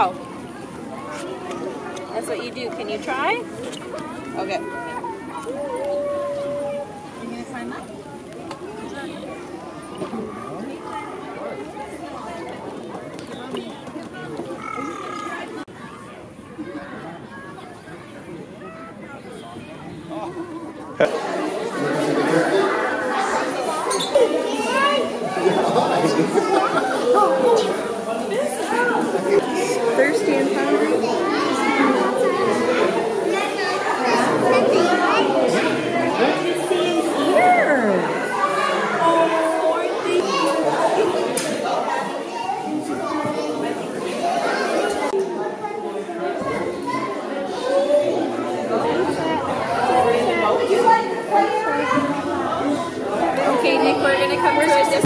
Oh. That's what you do. Can you try? Okay. Okay, Nick, we're gonna come to a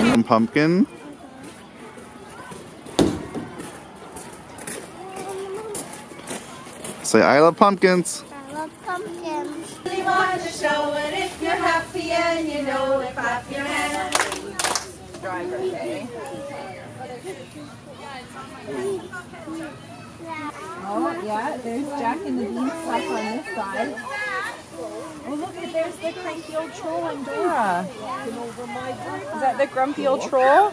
Some pumpkin. Say, I love pumpkins. I love pumpkins. To show it if you're happy and you know it, clap your hands. driver, okay? Oh, yeah, there's Jack and the Beanstalk on this side. Oh, look at there's the cranky old troll and Dora. Is that the grumpy old troll?